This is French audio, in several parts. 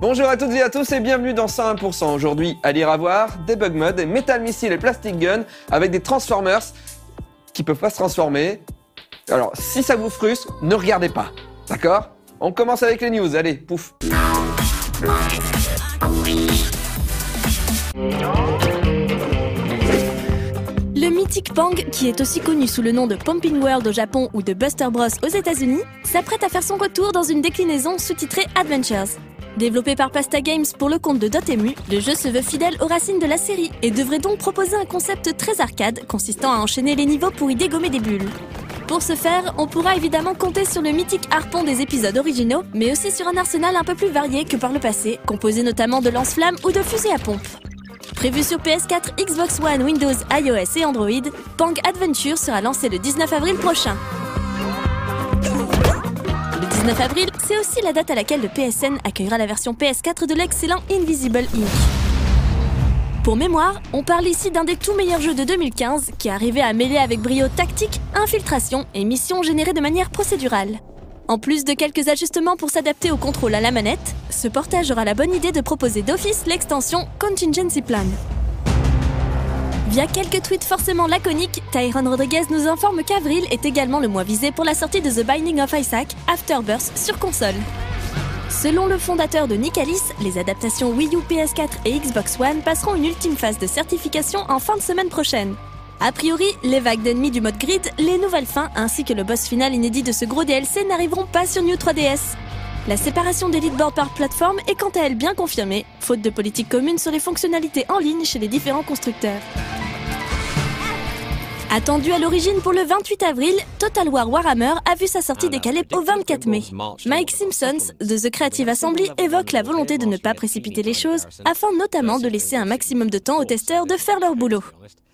Bonjour à toutes et à tous et bienvenue dans 101%. Aujourd'hui, à lire à voir, Debug Mode, Metal Missile et Plastic Gun avec des Transformers qui peuvent pas se transformer. Alors, si ça vous frustre, ne regardez pas. D'accord? On commence avec les news. Allez, pouf. Le mythique Pang, qui est aussi connu sous le nom de Pumping World au Japon ou de Buster Bros aux États-Unis, s'apprête à faire son retour dans une déclinaison sous-titrée Adventures. Développé par Pasta Games pour le compte de Dotemu, le jeu se veut fidèle aux racines de la série et devrait donc proposer un concept très arcade consistant à enchaîner les niveaux pour y dégommer des bulles. Pour ce faire, on pourra évidemment compter sur le mythique harpon des épisodes originaux, mais aussi sur un arsenal un peu plus varié que par le passé, composé notamment de lance-flammes ou de fusées à pompe. Prévu sur PS4, Xbox One, Windows, iOS et Android, Pang Adventure sera lancé le 19 avril prochain. Le 19 avril, c'est aussi la date à laquelle le PSN accueillera la version PS4 de l'excellent Invisible Inc. Pour mémoire, on parle ici d'un des tout meilleurs jeux de 2015 qui arrivait à mêler avec brio tactique, infiltration et missions générées de manière procédurale. En plus de quelques ajustements pour s'adapter au contrôle à la manette, ce portage aura la bonne idée de proposer d'office l'extension Contingency Plan. Via quelques tweets forcément laconiques, Tyrone Rodriguez nous informe qu'avril est également le mois visé pour la sortie de The Binding of Isaac Afterbirth sur console. Selon le fondateur de Nicalis, les adaptations Wii U, PS4 et Xbox One passeront une ultime phase de certification en fin de semaine prochaine. A priori, les vagues d'ennemis du mode grid, les nouvelles fins ainsi que le boss final inédit de ce gros DLC n'arriveront pas sur New 3DS. La séparation des leadboards par plateforme est quant à elle bien confirmée, faute de politique commune sur les fonctionnalités en ligne chez les différents constructeurs. Attendu à l'origine pour le 28 avril, Total War Warhammer a vu sa sortie décalée au 24 mai. Mike Simpsons de The Creative Assembly évoque la volonté de ne pas précipiter les choses, afin notamment de laisser un maximum de temps aux testeurs de faire leur boulot.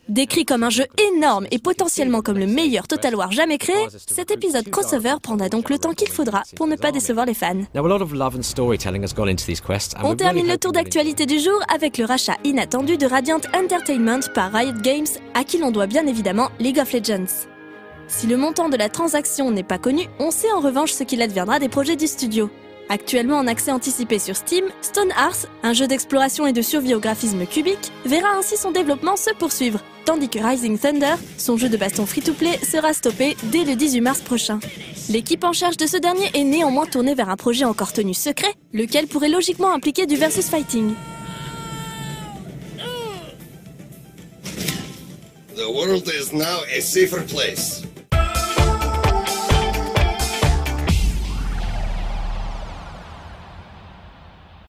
Décrit comme un jeu énorme et potentiellement comme le meilleur Total War jamais créé, cet épisode crossover prendra donc le temps qu'il faudra pour ne pas décevoir les fans. On termine le tour d'actualité du jour avec le rachat inattendu de Radiant Entertainment par Riot Games, à qui l'on doit bien évidemment League of Legends. Si le montant de la transaction n'est pas connu, on sait en revanche ce qu'il adviendra des projets du studio. Actuellement en accès anticipé sur Steam, Stone Hearth, un jeu d'exploration et de survie au graphisme cubique, verra ainsi son développement se poursuivre, tandis que Rising Thunder, son jeu de baston free-to-play, sera stoppé dès le 18 mars prochain. L'équipe en charge de ce dernier est néanmoins tournée vers un projet encore tenu secret, lequel pourrait logiquement impliquer du versus fighting.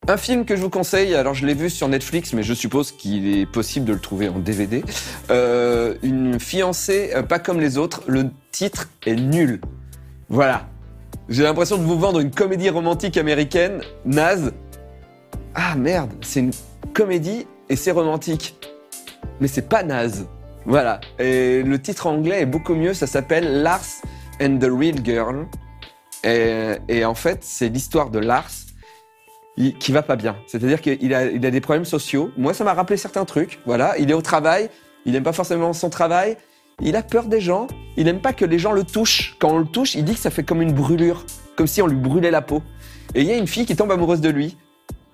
Un film que je vous conseille, alors je l'ai vu sur Netflix, mais je suppose qu'il est possible de le trouver en DVD. Euh, une fiancée euh, pas comme les autres, le titre est nul. Voilà. J'ai l'impression de vous vendre une comédie romantique américaine, naze. Ah merde, c'est une comédie et c'est romantique. Mais c'est pas naze. Voilà. Et le titre anglais est beaucoup mieux, ça s'appelle Lars and the Real Girl. Et, et en fait, c'est l'histoire de Lars qui va pas bien. C'est-à-dire qu'il a, il a des problèmes sociaux. Moi, ça m'a rappelé certains trucs. Voilà, il est au travail, il aime pas forcément son travail. Il a peur des gens. Il aime pas que les gens le touchent. Quand on le touche, il dit que ça fait comme une brûlure, comme si on lui brûlait la peau. Et il y a une fille qui tombe amoureuse de lui.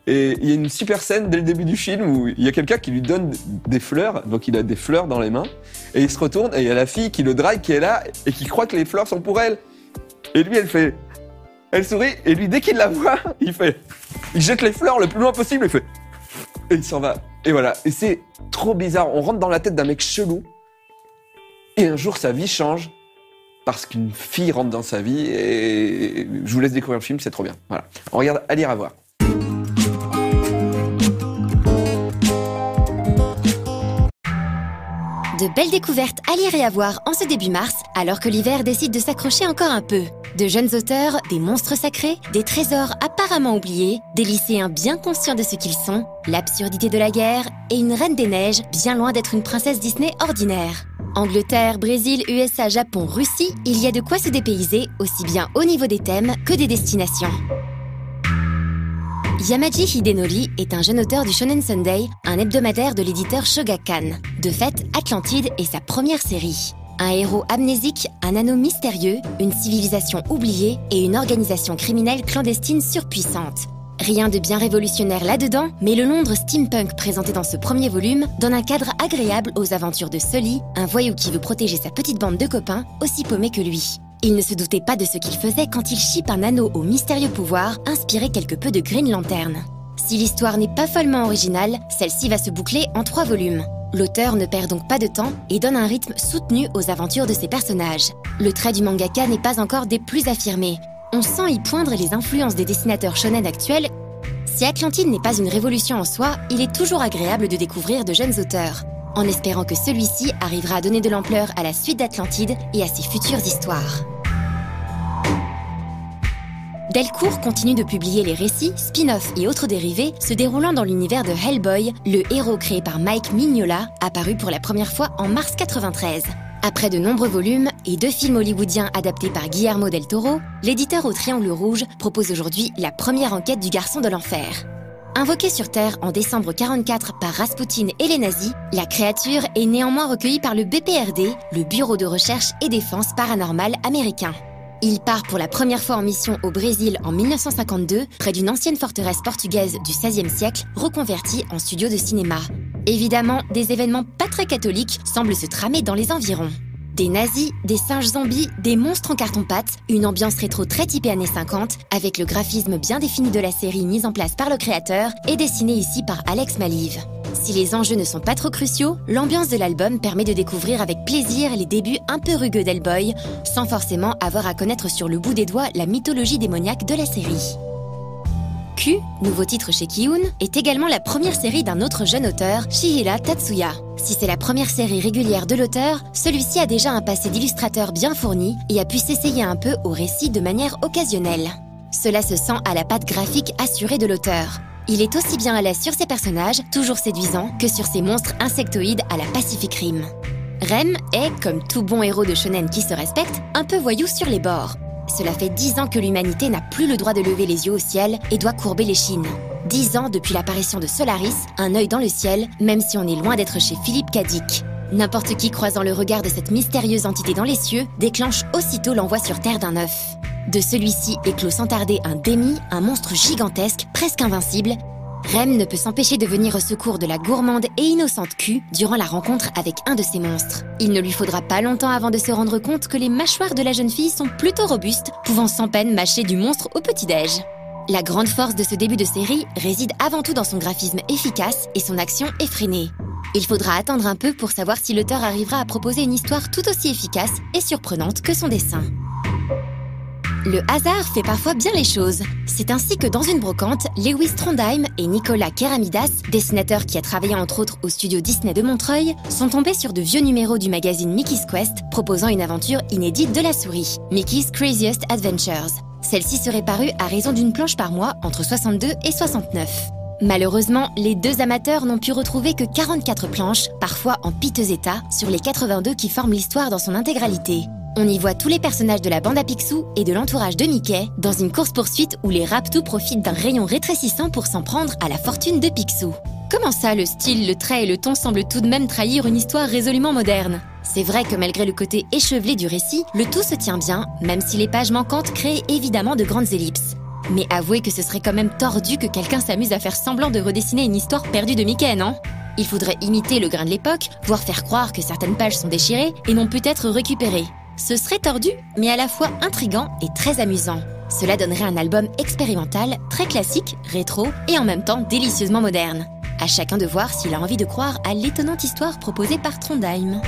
Et il y a une super scène dès le début du film où il y a quelqu'un qui lui donne des fleurs, donc il a des fleurs dans les mains, et il se retourne et il y a la fille qui le drague qui est là et qui croit que les fleurs sont pour elle. Et lui, elle fait, elle sourit et lui, dès qu'il la voit, il fait, il jette les fleurs le plus loin possible, il fait, et il s'en va. Et voilà. Et c'est trop bizarre. On rentre dans la tête d'un mec chelou. Et un jour, sa vie change parce qu'une fille rentre dans sa vie. Et je vous laisse découvrir le film, c'est trop bien. Voilà. On regarde à lire à voir. De belles découvertes à lire et à voir en ce début mars, alors que l'hiver décide de s'accrocher encore un peu. De jeunes auteurs, des monstres sacrés, des trésors apparemment oubliés, des lycéens bien conscients de ce qu'ils sont, l'absurdité de la guerre et une reine des neiges bien loin d'être une princesse Disney ordinaire. Angleterre, Brésil, USA, Japon, Russie, il y a de quoi se dépayser, aussi bien au niveau des thèmes que des destinations. Yamaji Hidenori est un jeune auteur du Shonen Sunday, un hebdomadaire de l'éditeur Shogakan. De fait, Atlantide est sa première série. Un héros amnésique, un anneau mystérieux, une civilisation oubliée et une organisation criminelle clandestine surpuissante. Rien de bien révolutionnaire là-dedans, mais le Londres steampunk présenté dans ce premier volume donne un cadre agréable aux aventures de Sully, un voyou qui veut protéger sa petite bande de copains, aussi paumés que lui. Il ne se doutait pas de ce qu'il faisait quand il chipe un anneau au mystérieux pouvoir, inspiré quelque peu de Green Lantern. Si l'histoire n'est pas follement originale, celle-ci va se boucler en trois volumes. L'auteur ne perd donc pas de temps et donne un rythme soutenu aux aventures de ses personnages. Le trait du mangaka n'est pas encore des plus affirmés, on sent y poindre les influences des dessinateurs shonen actuels. Si Atlantide n'est pas une révolution en soi, il est toujours agréable de découvrir de jeunes auteurs, en espérant que celui-ci arrivera à donner de l'ampleur à la suite d'Atlantide et à ses futures histoires. Delcourt continue de publier les récits, spin-offs et autres dérivés se déroulant dans l'univers de Hellboy, le héros créé par Mike Mignola, apparu pour la première fois en mars 93. Après de nombreux volumes et deux films hollywoodiens adaptés par Guillermo del Toro, l'éditeur au Triangle Rouge propose aujourd'hui la première enquête du garçon de l'enfer. Invoqué sur Terre en décembre 44 par Rasputin et les nazis, la créature est néanmoins recueillie par le BPRD, le Bureau de recherche et défense paranormale américain. Il part pour la première fois en mission au Brésil en 1952, près d'une ancienne forteresse portugaise du XVIe siècle, reconvertie en studio de cinéma. Évidemment, des événements pas très catholiques semblent se tramer dans les environs. Des nazis, des singes zombies, des monstres en carton-pâte, une ambiance rétro très typée années 50, avec le graphisme bien défini de la série mise en place par le créateur et dessiné ici par Alex Maliv. Si les enjeux ne sont pas trop cruciaux, l'ambiance de l'album permet de découvrir avec plaisir les débuts un peu rugueux d'Hellboy, sans forcément avoir à connaître sur le bout des doigts la mythologie démoniaque de la série. Q, nouveau titre chez Kiun, est également la première série d'un autre jeune auteur, Shihira Tatsuya. Si c'est la première série régulière de l'auteur, celui-ci a déjà un passé d'illustrateur bien fourni et a pu s'essayer un peu au récit de manière occasionnelle. Cela se sent à la patte graphique assurée de l'auteur. Il est aussi bien à l'aise sur ses personnages, toujours séduisants, que sur ses monstres insectoïdes à la Pacific Rim. Rem est, comme tout bon héros de shonen qui se respecte, un peu voyou sur les bords. Cela fait dix ans que l'humanité n'a plus le droit de lever les yeux au ciel et doit courber les chines. Dix ans depuis l'apparition de Solaris, un œil dans le ciel, même si on est loin d'être chez Philippe Kadik. N'importe qui croisant le regard de cette mystérieuse entité dans les cieux déclenche aussitôt l'envoi sur Terre d'un œuf. De celui-ci éclot sans tarder un démi, un monstre gigantesque, presque invincible. Rem ne peut s'empêcher de venir au secours de la gourmande et innocente Q durant la rencontre avec un de ces monstres. Il ne lui faudra pas longtemps avant de se rendre compte que les mâchoires de la jeune fille sont plutôt robustes, pouvant sans peine mâcher du monstre au petit-déj. La grande force de ce début de série réside avant tout dans son graphisme efficace et son action effrénée. Il faudra attendre un peu pour savoir si l'auteur arrivera à proposer une histoire tout aussi efficace et surprenante que son dessin. Le hasard fait parfois bien les choses. C'est ainsi que dans une brocante, Lewis Trondheim et Nicolas Keramidas, dessinateurs qui a travaillé entre autres au studio Disney de Montreuil, sont tombés sur de vieux numéros du magazine Mickey's Quest proposant une aventure inédite de la souris, Mickey's Craziest Adventures. Celle-ci serait parue à raison d'une planche par mois entre 62 et 69. Malheureusement, les deux amateurs n'ont pu retrouver que 44 planches, parfois en piteux état, sur les 82 qui forment l'histoire dans son intégralité. On y voit tous les personnages de la bande à Picsou et de l'entourage de Mickey dans une course-poursuite où les Raptous profitent d'un rayon rétrécissant pour s'en prendre à la fortune de Picsou. Comment ça, le style, le trait et le ton semblent tout de même trahir une histoire résolument moderne? C'est vrai que malgré le côté échevelé du récit, le tout se tient bien, même si les pages manquantes créent évidemment de grandes ellipses. Mais avouez que ce serait quand même tordu que quelqu'un s'amuse à faire semblant de redessiner une histoire perdue de Mickey, non? Il faudrait imiter le grain de l'époque, voire faire croire que certaines pages sont déchirées et n'ont pu être récupérées. Ce serait tordu, mais à la fois intrigant et très amusant. Cela donnerait un album expérimental, très classique, rétro et en même temps délicieusement moderne. À chacun de voir s'il a envie de croire à l'étonnante histoire proposée par Trondheim.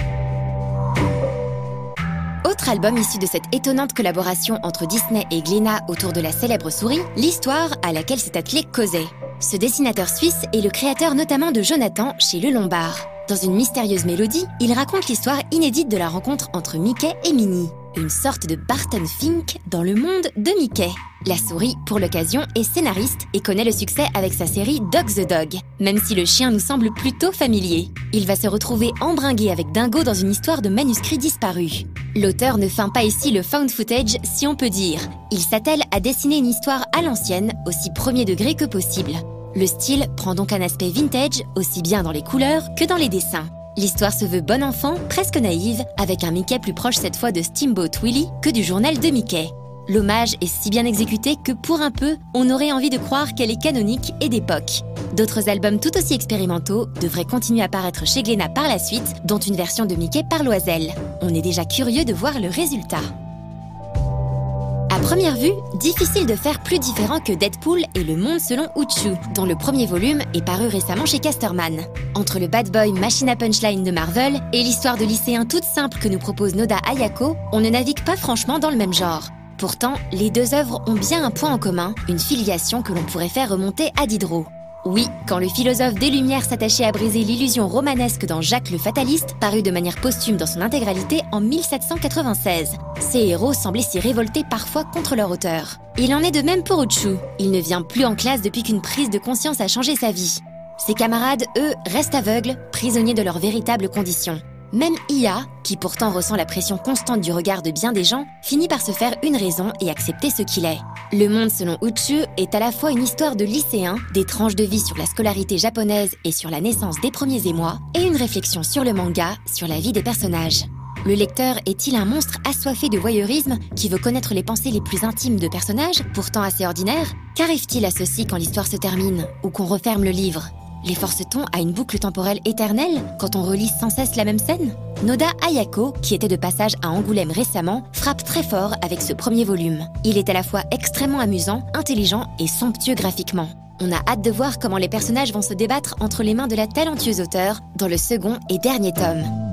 Autre album issu de cette étonnante collaboration entre Disney et Glénat autour de la célèbre souris, l'histoire à laquelle s'est attelé Cosé. Ce dessinateur suisse est le créateur notamment de Jonathan chez Le Lombard. Dans une mystérieuse mélodie, il raconte l'histoire inédite de la rencontre entre Mickey et Minnie, une sorte de Barton Fink dans le monde de Mickey. La souris, pour l'occasion, est scénariste et connaît le succès avec sa série Dog the Dog, même si le chien nous semble plutôt familier. Il va se retrouver embringué avec Dingo dans une histoire de manuscrit disparu. L'auteur ne feint pas ici le found footage, si on peut dire. Il s'attelle à dessiner une histoire à l'ancienne, aussi premier degré que possible. Le style prend donc un aspect vintage, aussi bien dans les couleurs que dans les dessins. L'histoire se veut bon enfant, presque naïve, avec un Mickey plus proche cette fois de Steamboat Willie que du journal de Mickey. L'hommage est si bien exécuté que pour un peu, on aurait envie de croire qu'elle est canonique et d'époque. D'autres albums tout aussi expérimentaux devraient continuer à paraître chez Glénat par la suite, dont une version de Mickey par Loisel. On est déjà curieux de voir le résultat. Première vue, difficile de faire plus différent que Deadpool et Le Monde selon Uchu, dont le premier volume est paru récemment chez Casterman. Entre le bad boy machine à punchline de Marvel et l'histoire de lycéen toute simple que nous propose Noda Ayako, on ne navigue pas franchement dans le même genre. Pourtant, les deux œuvres ont bien un point en commun, une filiation que l'on pourrait faire remonter à Diderot. Oui, quand le philosophe des Lumières s'attachait à briser l'illusion romanesque dans Jacques le Fataliste, paru de manière posthume dans son intégralité en 1796. Ces héros semblaient s'y révolter parfois contre leur auteur. Il en est de même pour Uchu. Il ne vient plus en classe depuis qu'une prise de conscience a changé sa vie. Ses camarades, eux, restent aveugles, prisonniers de leurs véritables conditions. Même IA, qui pourtant ressent la pression constante du regard de bien des gens, finit par se faire une raison et accepter ce qu'il est. Le monde selon Uchu est à la fois une histoire de lycéens, des tranches de vie sur la scolarité japonaise et sur la naissance des premiers émois, et une réflexion sur le manga, sur la vie des personnages. Le lecteur est-il un monstre assoiffé de voyeurisme qui veut connaître les pensées les plus intimes de personnages, pourtant assez ordinaires? Qu'arrive-t-il à ceci quand l'histoire se termine, ou qu'on referme le livre? Les force-t-on à une boucle temporelle éternelle quand on relit sans cesse la même scène Noda Ayako, qui était de passage à Angoulême récemment, frappe très fort avec ce premier volume. Il est à la fois extrêmement amusant, intelligent et somptueux graphiquement. On a hâte de voir comment les personnages vont se débattre entre les mains de la talentueuse auteure dans le second et dernier tome.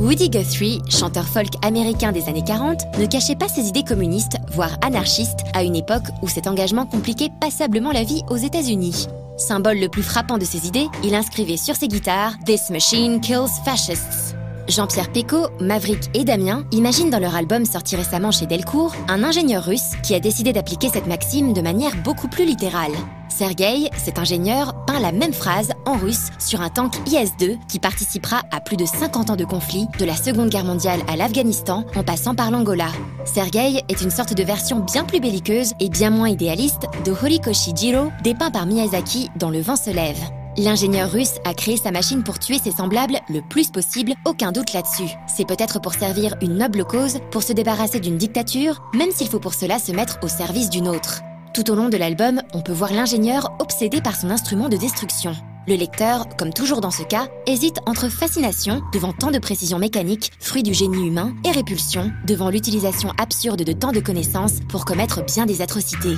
Woody Guthrie, chanteur folk américain des années 40, ne cachait pas ses idées communistes, voire anarchistes, à une époque où cet engagement compliquait passablement la vie aux États-Unis. Symbole le plus frappant de ses idées, il inscrivait sur ses guitares This machine kills fascists. Jean-Pierre Pécaud, Maverick et Damien imaginent dans leur album sorti récemment chez Delcourt un ingénieur russe qui a décidé d'appliquer cette maxime de manière beaucoup plus littérale. Sergei, cet ingénieur, la même phrase en russe sur un tank IS-2 qui participera à plus de 50 ans de conflit, de la Seconde Guerre mondiale à l'Afghanistan en passant par l'Angola. Sergei est une sorte de version bien plus belliqueuse et bien moins idéaliste de Horikoshi Jiro, dépeint par Miyazaki dans Le vent se lève. L'ingénieur russe a créé sa machine pour tuer ses semblables le plus possible, aucun doute là-dessus. C'est peut-être pour servir une noble cause, pour se débarrasser d'une dictature, même s'il faut pour cela se mettre au service d'une autre. Tout au long de l'album, on peut voir l'ingénieur obsédé par son instrument de destruction. Le lecteur, comme toujours dans ce cas, hésite entre fascination devant tant de précision mécanique, fruit du génie humain, et répulsion devant l'utilisation absurde de tant de connaissances pour commettre bien des atrocités.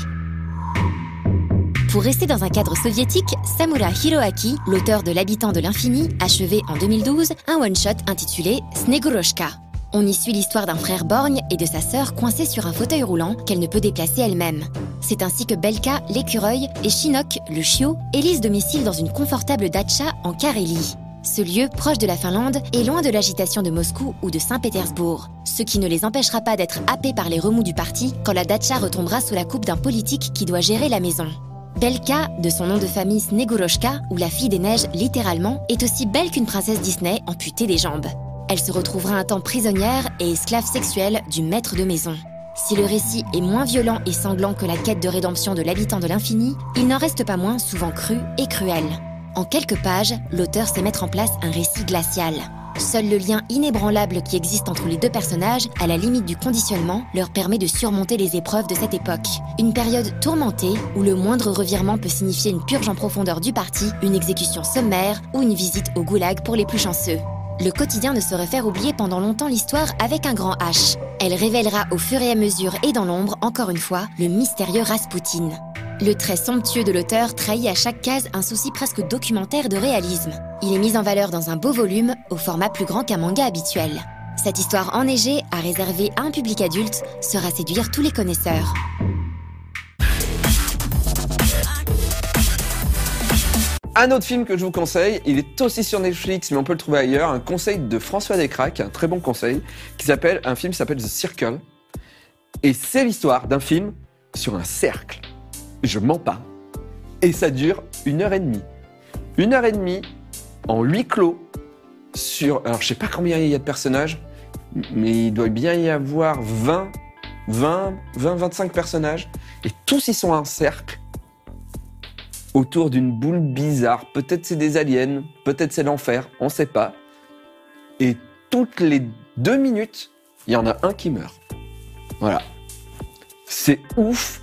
Pour rester dans un cadre soviétique, Samura Hiroaki, l'auteur de L'habitant de l'infini, achevé en 2012 un one-shot intitulé Snegoroshka. On y suit l'histoire d'un frère borgne et de sa sœur coincée sur un fauteuil roulant qu'elle ne peut déplacer elle-même. C'est ainsi que Belka, l'écureuil, et Chinook, le chiot, élisent domicile dans une confortable datcha en Carélie. Ce lieu, proche de la Finlande, est loin de l'agitation de Moscou ou de Saint-Pétersbourg, ce qui ne les empêchera pas d'être happés par les remous du parti quand la datcha retombera sous la coupe d'un politique qui doit gérer la maison. Belka, de son nom de famille Snegoroshka, ou la fille des neiges littéralement, est aussi belle qu'une princesse Disney amputée des jambes. Elle se retrouvera un temps prisonnière et esclave sexuelle du maître de maison. Si le récit est moins violent et sanglant que la quête de rédemption de l'habitant de l'infini, il n'en reste pas moins souvent cru et cruel. En quelques pages, l'auteur sait mettre en place un récit glacial. Seul le lien inébranlable qui existe entre les deux personnages, à la limite du conditionnement, leur permet de surmonter les épreuves de cette époque. Une période tourmentée où le moindre revirement peut signifier une purge en profondeur du parti, une exécution sommaire ou une visite au goulag pour les plus chanceux. Le quotidien ne saurait faire oublier pendant longtemps l'histoire avec un grand H. Elle révélera au fur et à mesure et dans l'ombre, encore une fois, le mystérieux Rasputin. Le trait somptueux de l'auteur trahit à chaque case un souci presque documentaire de réalisme. Il est mis en valeur dans un beau volume, au format plus grand qu'un manga habituel. Cette histoire enneigée, à réserver à un public adulte, sera séduire tous les connaisseurs. Un autre film que je vous conseille, il est aussi sur Netflix, mais on peut le trouver ailleurs. Un conseil de François Descraques, un très bon conseil, qui s'appelle, un film s'appelle The Circle. Et c'est l'histoire d'un film sur un cercle. Je mens pas. Et ça dure une heure et demie. Une heure et demie en huis clos sur. Alors je sais pas combien il y a de personnages, mais il doit bien y avoir 20, 20, 20, 25 personnages. Et tous ils sont en cercle autour d'une boule bizarre. Peut-être c'est des aliens, peut-être c'est l'enfer, on sait pas. Et toutes les deux minutes, il y en a un qui meurt. Voilà. C'est ouf.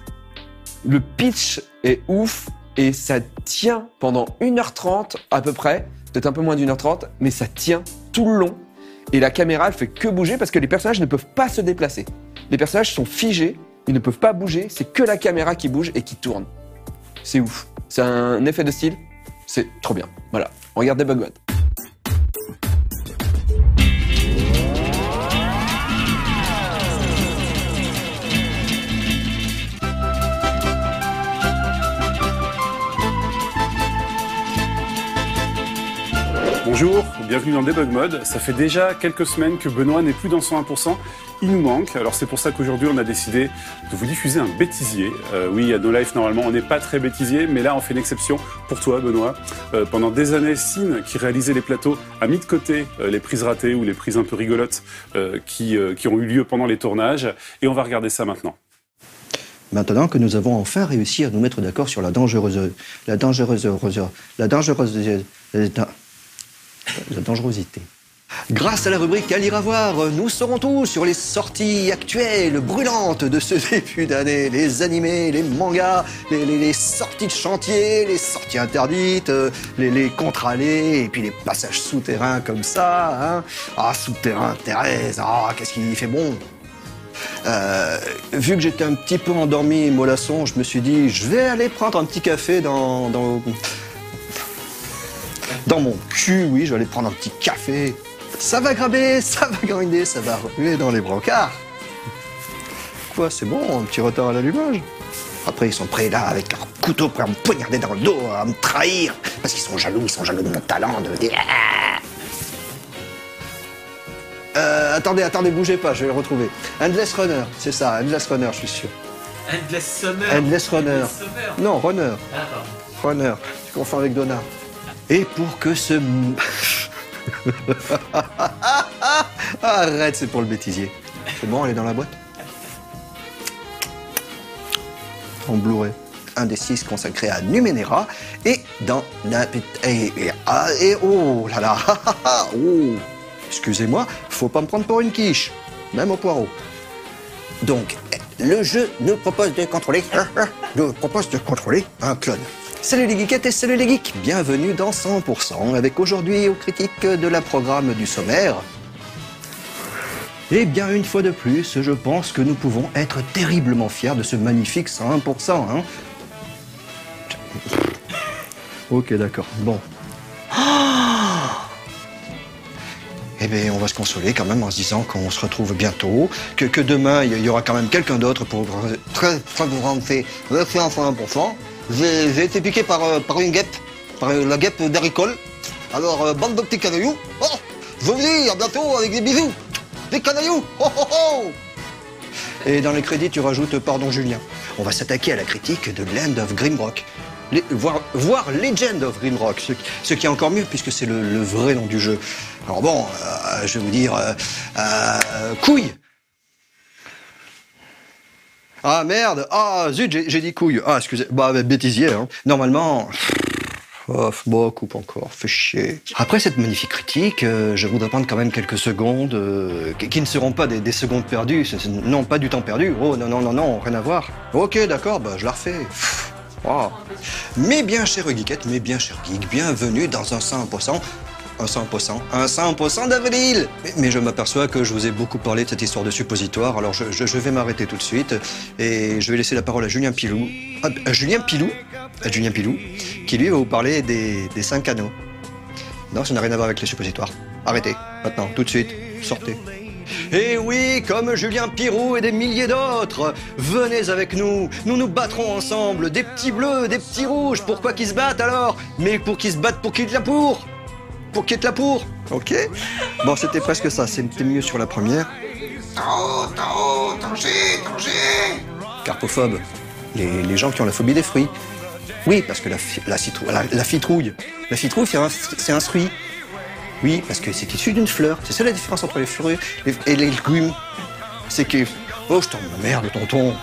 Le pitch est ouf et ça tient pendant 1h30 à peu près, peut-être un peu moins d'une heure 30, mais ça tient tout le long. Et la caméra, elle fait que bouger parce que les personnages ne peuvent pas se déplacer. Les personnages sont figés, ils ne peuvent pas bouger, c'est que la caméra qui bouge et qui tourne. C'est ouf. C'est un effet de style, c'est trop bien. Voilà, regardez Bugman. Bonjour, bienvenue dans Debug Mode. Ça fait déjà quelques semaines que Benoît n'est plus dans son 1%. Il nous manque. Alors c'est pour ça qu'aujourd'hui on a décidé de vous diffuser un bêtisier. Euh, oui, à No Life normalement on n'est pas très bêtisier, mais là on fait une exception pour toi Benoît. Euh, pendant des années, Cine, qui réalisait les plateaux, a mis de côté euh, les prises ratées ou les prises un peu rigolotes qui, qui ont eu lieu pendant les tournages. Et on va regarder ça maintenant. Maintenant que nous avons enfin réussi à nous mettre d'accord sur la dangereuse, la dangereuse, la dangereuse, dangerosité. Grâce à la rubrique à lire à voir, nous saurons tout sur les sorties actuelles, brûlantes de ce début d'année, les animés, les mangas, les, sorties de chantier, les sorties interdites, euh, les, les contre-allées, et puis les passages souterrains comme ça. Hein. Ah, souterrain, Thérèse, ah, qu'est-ce qu'il fait bon euh, vu que j'étais un petit peu endormi, mollasson, je me suis dit, je vais aller prendre un petit café dans, dans, dans mon cul, oui, je vais aller prendre un petit café. Ça va graber, ça va grinder, ça va ruer dans les brancards. Quoi, c'est bon, un petit retard à l'allumage? Après, ils sont prêts là avec leur couteau pour me poignarder dans le dos, à me trahir, parce qu'ils sont jaloux, ils sont jaloux de mon talent, de... Euh, attendez, attendez, bougez pas, je vais le retrouver. Endless Runner, c'est ça, Endless Runner, je suis sûr. Endless Summer. Endless Runner. Endless Summer. Non, Runner. Ah. Runner. Tu confonds avec Donna. Et pour que ce... Arrête, c'est pour le bêtisier. C'est bon, elle est dans la boîte En Blu-ray. Un des six consacré à Numenera. Et dans la... Et, et, ah, et oh là là oh, Excusez-moi, faut pas me prendre pour une quiche. Même au poireau. Donc, le jeu nous propose de contrôler, nous propose de contrôler un clone. Salut les geekettes et salut les geeks, bienvenue dans 100% avec aujourd'hui aux critiques de la programme du sommaire. Et bien une fois de plus, je pense que nous pouvons être terriblement fiers de ce magnifique 101%. Hein ok d'accord, bon. Eh bien, on va se consoler quand même en se disant qu'on se retrouve bientôt, que, demain, il y aura quand même quelqu'un d'autre pour très, très fait en 1%. J'ai été piqué par, euh, par une guêpe, par la guêpe d'Aricole. Alors, euh, bande de petits canailloux, oh, je vous dis, à bientôt avec des bisous. Des canailloux, oh oh oh Et dans les crédits, tu rajoutes Pardon Julien. On va s'attaquer à la critique de Land of Grimrock. Les- voire, voire Legend of Grimrock, ce, ce qui est encore mieux puisque c'est le, le vrai nom du jeu. Alors bon, euh, je vais vous dire, euh, euh, couille. Ah merde, ah zut, j'ai dit couille. Ah excusez, bah bêtisier. Hein. Normalement, oh, bon, coupe encore, fait chier. Après cette magnifique critique, euh, je voudrais prendre quand même quelques secondes, euh, qui, ne seront pas des, des secondes perdues, non pas du temps perdu. Oh non non non non, rien à voir. Ok d'accord, bah je la refais. Wow. Mais bien chers geekettes, mais bien chers geeks, bienvenue dans un 100%. Un 100%, un 100% d'avril. Mais, je m'aperçois que je vous ai beaucoup parlé de cette histoire de suppositoire, alors je, vais m'arrêter tout de suite et je vais laisser la parole à Julien Pilou. Ah, à Julien Pilou À Julien Pilou, qui lui va vous parler des, des cinq anneaux. Non, ça n'a rien à voir avec les suppositoires. Arrêtez, maintenant, tout de suite, sortez. Et oui, comme Julien Pirou et des milliers d'autres, venez avec nous, nous nous battrons ensemble, des petits bleus, des petits rouges, pourquoi qu'ils se battent alors? Mais pour qu'ils se battent pour qui? De la pour Pour qui de la pour Ok Bon, c'était presque ça, c'était mieux sur la première. danger, danger Carpophobe. Les, les gens qui ont la phobie des fruits. Oui, parce que la, fi- la, citrou- la, la fitrouille. La fitrouille, c'est un, fruit. Oui, parce que c'est issu d'une fleur. C'est ça la différence entre les fruits et, et les légumes. C'est que. Oh, je t'emmerde, tonton.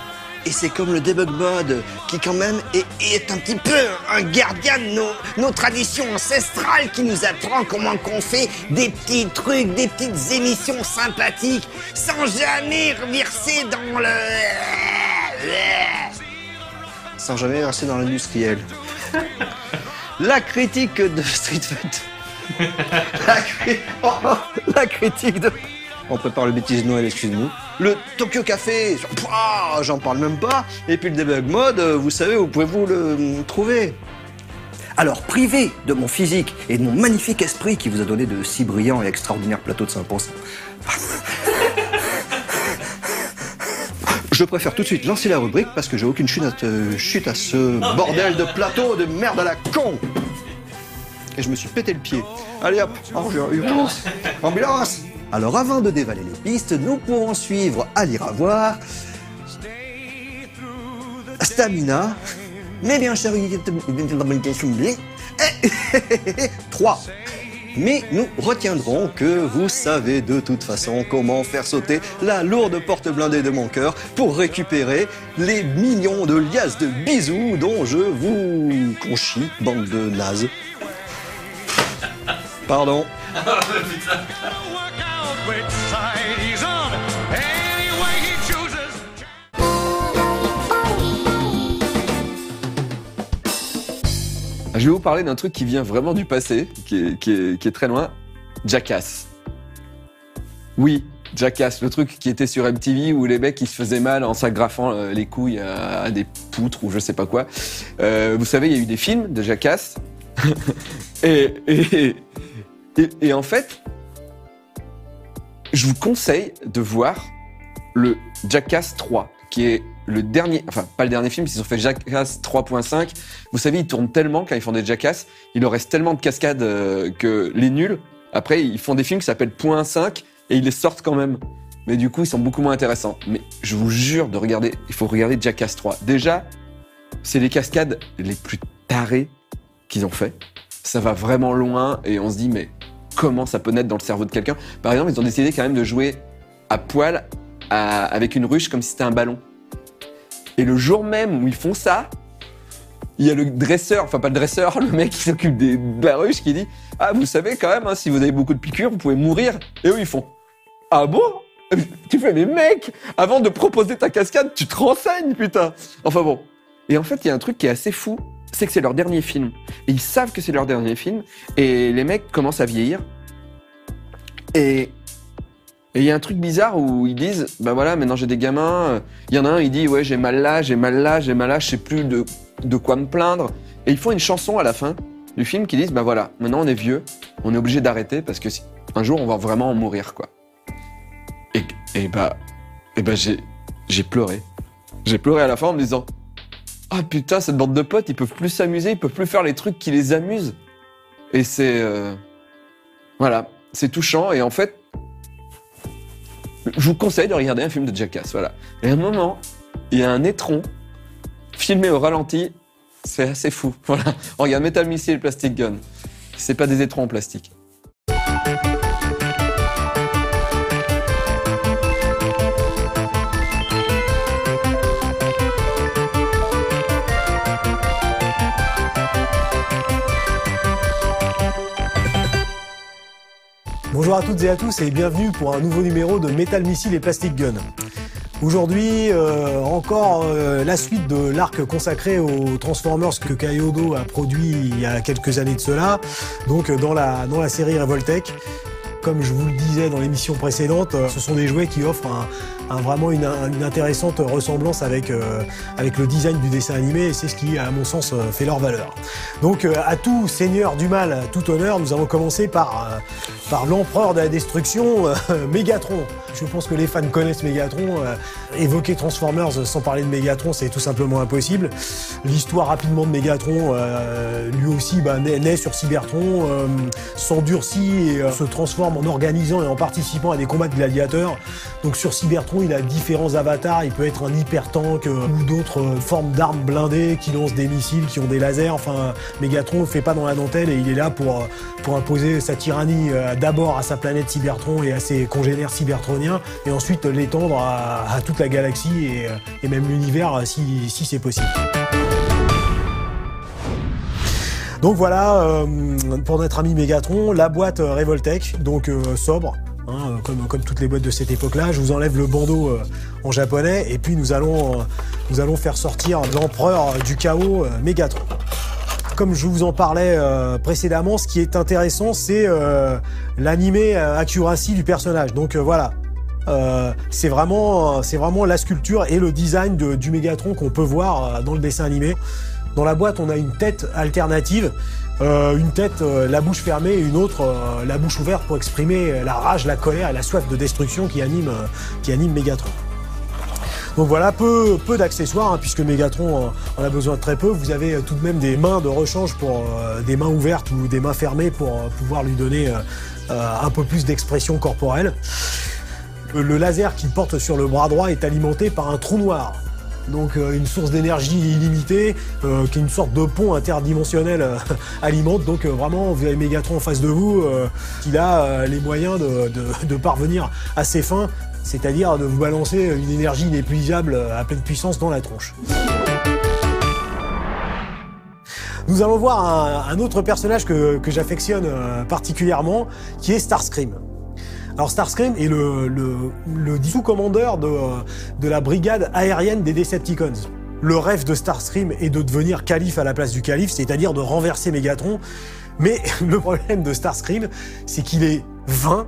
Et c'est comme le debug mode, qui quand même est, est un petit peu un gardien de nos, nos traditions ancestrales, qui nous apprend comment qu'on fait des petits trucs, des petites émissions sympathiques, sans jamais reverser dans le... Sans jamais verser dans l'industriel. La critique de Street Fighter. La, cri- oh, la critique de... On prépare le bêtise de Noël, excusez-nous. Le Tokyo Café, j'en parle même pas. Et puis le debug mode, euh, vous savez, où pouvez-vous le euh, trouver alors, privé de mon physique et de mon magnifique esprit qui vous a donné de si brillants et extraordinaires plateaux de 5%, je préfère tout de suite lancer la rubrique parce que j'ai aucune chute à, ce bordel de plateau de merde à la con. Et je me suis pété le pied. Allez hop, ambulance. Alors avant de dévaler les pistes, nous pourrons suivre à lire à voir Stamina, mais bien sûr, 3. Mais nous retiendrons que vous savez de toute façon comment faire sauter la lourde porte blindée de mon cœur pour récupérer les millions de liasses de bisous dont je vous conchis, bande de nazes. Pardon. Je vais vous parler d'un truc qui vient vraiment du passé, qui est, très loin. Jackass. Oui, Jackass, le truc qui était sur MTV où les mecs ils se faisaient mal en s'agrafant euh, les couilles à, des poutres ou je sais pas quoi. Euh, vous savez, il y a eu des films de Jackass. et en fait, je vous conseille de voir le Jackass 3, qui est le dernier, enfin pas le dernier film, ils ont fait Jackass 3.5. Vous savez, ils tournent tellement quand ils font des Jackass, il leur reste tellement de cascades euh, que les nuls, après ils font des films qui s'appellent Point 5 et ils les sortent quand même. Mais du coup, ils sont beaucoup moins intéressants. Mais je vous jure de regarder, il faut regarder Jackass 3. Déjà, c'est les cascades les plus tarées qu'ils ont fait. Ça va vraiment loin et on se dit mais comment ça peut naître dans le cerveau de quelqu'un Par exemple, ils ont décidé quand même de jouer à poil avec une ruche comme si c'était un ballon. Et le jour même où ils font ça, il y a le dresseur, enfin pas le dresseur, le mec qui s'occupe de la ruche qui dit Ah, vous savez quand même, hein, si vous avez beaucoup de piqûres, vous pouvez mourir. Et eux, ils font Ah bon? Tu fais, mais mec, avant de proposer ta cascade, tu te renseignes, putain Enfin bon. Et en fait, il y a un truc qui est assez fou, c'est que c'est leur dernier film. Ils savent que c'est leur dernier film, et les mecs commencent à vieillir. Et et il y a un truc bizarre où ils disent, bah voilà, maintenant j'ai des gamins. euh, Il y en a un, il dit, ouais, j'ai mal là, j'ai mal là, j'ai mal là, je sais plus de, de quoi me plaindre. Et ils font une chanson à la fin du film qui disent, bah voilà, maintenant on est vieux, on est obligé d'arrêter parce que si- un jour on va vraiment en mourir, quoi. Et, et bah, et bah j'ai, j'ai pleuré. J'ai pleuré à la fin en me disant, ah putain, cette bande de potes, ils peuvent plus s'amuser, ils peuvent plus faire les trucs qui les amusent. Et c'est, euh, voilà, c'est touchant. Et en fait, je vous conseille de regarder un film de Jackass, voilà. Et à un moment, il y a un étron filmé au ralenti, c'est assez fou. Voilà. Regarde Metal Missile Plastic Gun. C'est pas des étrons en plastique. Bonjour à toutes et à tous et bienvenue pour un nouveau numéro de Metal Missile et Plastic Gun. Aujourd'hui, euh, encore euh, la suite de l'arc consacré aux Transformers que Kaiyodo a produit il y a quelques années de cela, donc euh, dans la, dans la série Revoltech. Comme je vous le disais dans l'émission précédente, euh, ce sont des jouets qui offrent un, vraiment une, un- une intéressante ressemblance avec, euh, avec le design du dessin animé et c'est ce qui, à mon sens, euh, fait leur valeur. Donc, euh, à tout seigneur du mal, tout honneur, nous allons commencer par, euh, par l'empereur de la destruction, euh, Megatron. Je pense que les fans connaissent Megatron. euh, évoquer Transformers sans parler de Megatron, c'est tout simplement impossible. L'histoire rapidement de Megatron, lui aussi, bah, naît, naît sur Cybertron, s'endurcit et se transforme en organisant et en participant à des combats de gladiateurs. Donc sur Cybertron, il a différents avatars. Il peut être un hyper tank euh, ou d'autres euh, formes d'armes blindées qui lancent des missiles, qui ont des lasers. Enfin, Megatron ne fait pas dans la dentelle et il est là pour, euh, imposer sa tyrannie d'abord à sa planète Cybertron et à ses congénères cybertroniens et ensuite l'étendre à, toute la galaxie et, même l'univers si, si c'est possible. Donc voilà, pour notre ami Megatron, la boîte Revoltech, donc sobre, hein, euh, comme, comme toutes les boîtes de cette époque-là. Je vous enlève le bandeau euh, en japonais et puis nous allons, euh, nous allons faire sortir l'empereur du chaos, euh, Megatron. Comme je vous en parlais euh, précédemment, ce qui est intéressant, c'est l'animé accuracy du personnage. Donc voilà, euh, c'est vraiment, vraiment la sculpture et le design de- du Megatron qu'on peut voir dans le dessin animé. Dans la boîte, on a une tête alternative, euh, une tête euh, la bouche fermée une autre euh, la bouche ouverte pour exprimer la rage, la colère et la soif de destruction qui anime, Megatron. Donc voilà, peu, d'accessoires, hein, puisque Megatron en a besoin de très peu. Vous avez tout de même des mains de rechange pour des mains ouvertes ou des mains fermées pour pouvoir lui donner un peu plus d'expression corporelle. Le, le laser qu'il porte sur le bras droit est alimenté par un trou noir. Donc euh, une source d'énergie illimitée, euh, qui est une sorte de pont interdimensionnel euh, alimente. Donc euh, vraiment, vous avez Megatron en face de vous, qui a les moyens de, parvenir à ses fins, c'est-à-dire de vous balancer une énergie inépuisable à pleine puissance dans la tronche. Nous allons voir un, autre personnage que, j'affectionne particulièrement, qui est Starscream. Alors Starscream est le, le, sous-commandeur de, euh, de la brigade aérienne des Decepticons. Le rêve de Starscream est de devenir calife à la place du calife, c'est-à-dire de renverser Megatron. Mais le problème de Starscream, c'est qu'il est vain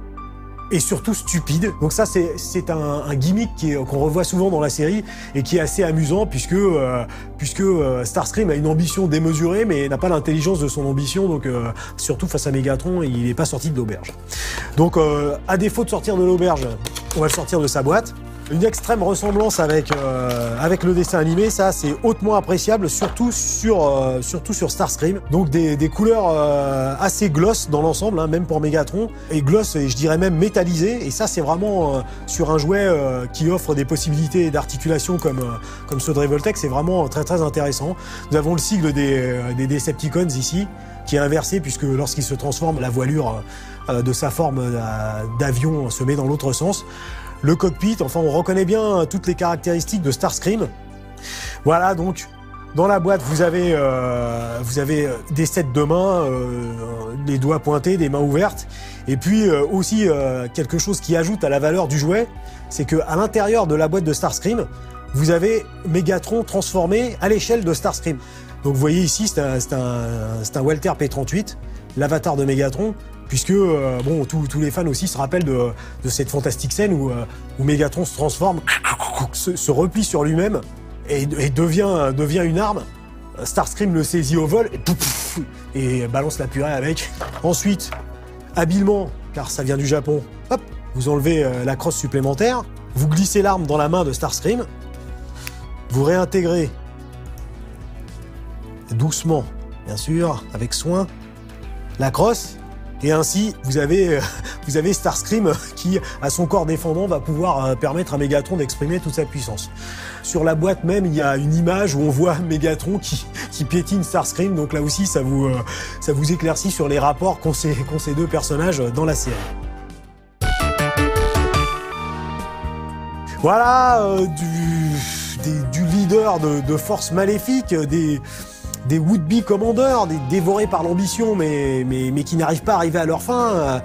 et surtout stupide. Donc ça, c'est un, gimmick qu'on revoit souvent dans la série et qui est assez amusant puisque euh, puisque euh, Starscream a une ambition démesurée mais n'a pas l'intelligence de son ambition. Donc euh, surtout face à Megatron, il n'est pas sorti de l'auberge. Donc euh, à défaut de sortir de l'auberge, on va le sortir de sa boîte. Une extrême ressemblance avec euh, avec le dessin animé, ça c'est hautement appréciable, surtout sur euh, surtout sur Starscream. Donc des, des couleurs euh, assez gloss dans l'ensemble, hein, même pour Megatron, et gloss et je dirais même métallisé. Et ça c'est vraiment euh, sur un jouet qui offre des possibilités d'articulation comme comme ceux de Revoltech, c'est vraiment très très intéressant. Nous avons le sigle des des Decepticons ici, qui est inversé puisque lorsqu'il se transforme, la voilure de sa forme d'avion se met dans l'autre sens le cockpit, enfin on reconnaît bien toutes les caractéristiques de Starscream. Voilà donc dans la boîte vous avez euh, vous avez euh, des sets de mains, euh, doigts pointés, des mains ouvertes, et puis euh, aussi euh, quelque chose qui ajoute à la valeur du jouet, c'est que à l'intérieur de la boîte de Starscream, vous avez Megatron transformé à l'échelle de Starscream. Donc vous voyez ici c'est un, un, un Walter P38, l'avatar de Megatron puisque euh, tous les fans aussi se rappellent de, cette fantastique scène où, euh, Megatron se transforme, se, replie sur lui-même et, devient, une arme. Starscream le saisit au vol et, balance la purée avec. Ensuite, habilement, car ça vient du Japon, vous enlevez euh, la crosse supplémentaire, vous glissez l'arme dans la main de Starscream, vous réintégrez doucement, bien sûr, avec soin, la crosse, et ainsi, vous avez, euh, vous avez Starscream qui, à son corps défendant, va pouvoir euh, permettre à Megatron d'exprimer toute sa puissance. Sur la boîte même, il y a une image où on voit Megatron qui, qui piétine Starscream. Donc là aussi, ça vous, euh, ça vous éclaircit sur les rapports qu'ont ces, qu'ont ces deux personnages dans la série. Voilà, euh, du, du leader de, de forces maléfiques, euh, des, des would-be commandeurs, dévorés par l'ambition, mais, mais, qui n'arrivent pas à arriver à leur fin. Euh,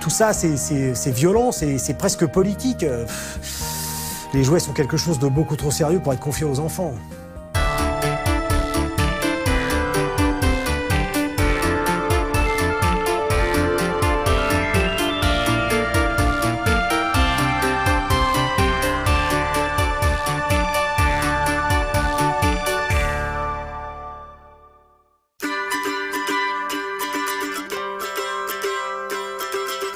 Tout ça, c'est- violent, c'est presque politique. Euh, Les jouets sont quelque chose de beaucoup trop sérieux pour être confiés aux enfants.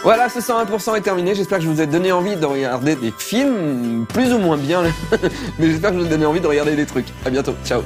Voilà, ce 101% est terminé. J'espère que je vous ai donné envie de regarder des films, plus ou moins bien, mais j'espère que je vous ai donné envie de regarder des trucs. À bientôt. Ciao.